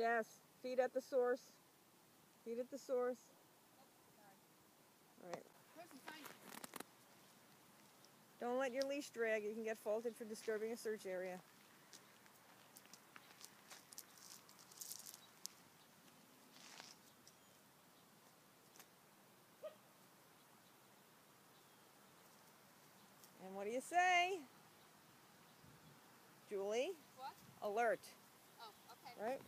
Yes, feed at the source. Feed at the source. All right. Don't let your leash drag. You can get faulted for disturbing a search area. And what do you say? Julie? What? Alert. Oh, okay. Right?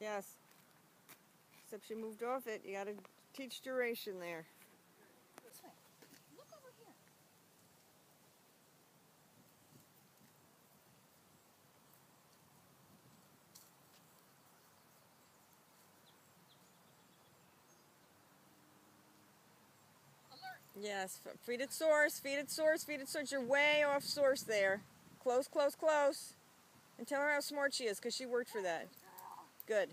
Yes. Except she moved off it. You gotta teach duration there. This way. Look over here. Alert. Yes, feed it source, feed it source, feed it source. You're way off source there. Close, close, close. And tell her how smart she is because she worked for that. Good.